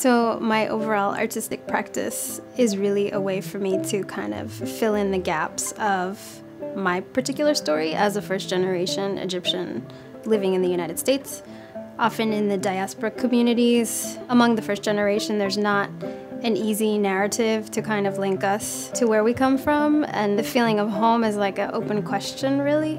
So, my overall artistic practice is really a way for me to kind of fill in the gaps of my particular story as a first generation Egyptian living in the United States. Often in the diaspora communities, among the first generation, there's not an easy narrative to kind of link us to where we come from, and the feeling of home is like an open question, really.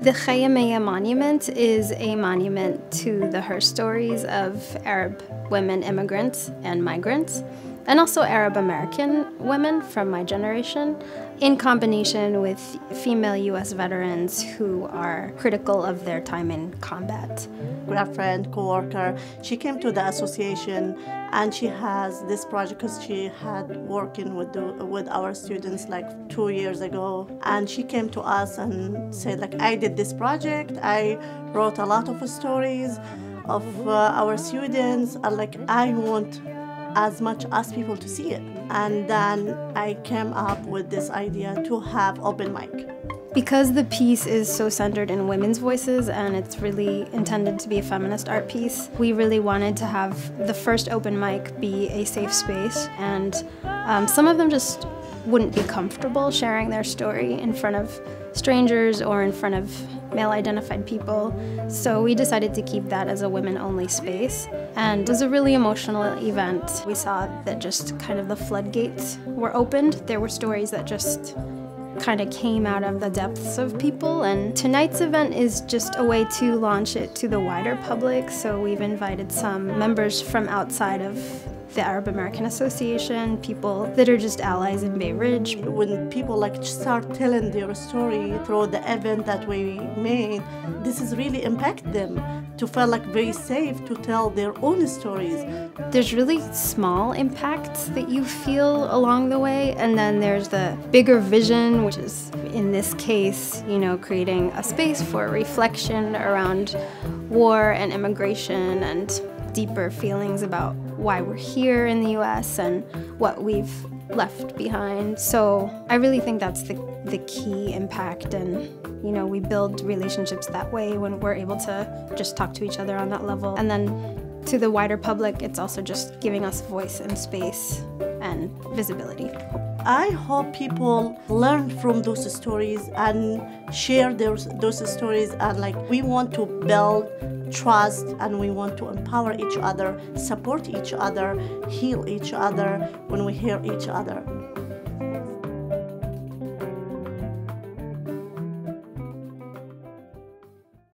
The Khayamiya Monument is a monument to the her stories of Arab women immigrants and migrants, and also Arab American women from my generation, in combination with female US veterans who are critical of their time in combat. Our friend, co-worker, she came to the association and she has this project because she had working with the, with our students like two years ago. And she came to us and said like I did this project. I wrote a lot of stories of uh, our students. And like I want as much as people to see it. And then I came up with this idea to have open mic. Because the piece is so centered in women's voices and it's really intended to be a feminist art piece, we really wanted to have the first open mic be a safe space. And um, some of them just wouldn't be comfortable sharing their story in front of strangers or in front of male identified people. So we decided to keep that as a women only space. And it was a really emotional event. We saw that just kind of the floodgates were opened. There were stories that just kind of came out of the depths of people. And tonight's event is just a way to launch it to the wider public. So we've invited some members from outside of the Arab American Association, people that are just allies in Bay Ridge. When people like start telling their story through the event that we made, this is really impact them to feel like very safe to tell their own stories. There's really small impacts that you feel along the way, and then there's the bigger vision, which is in this case, you know, creating a space for reflection around war and immigration and deeper feelings about why we're here in the US and what we've left behind. So I really think that's the, the key impact and you know we build relationships that way when we're able to just talk to each other on that level and then to the wider public it's also just giving us voice and space and visibility. I hope people learn from those stories and share those, those stories and like we want to build trust and we want to empower each other, support each other, heal each other when we hear each other.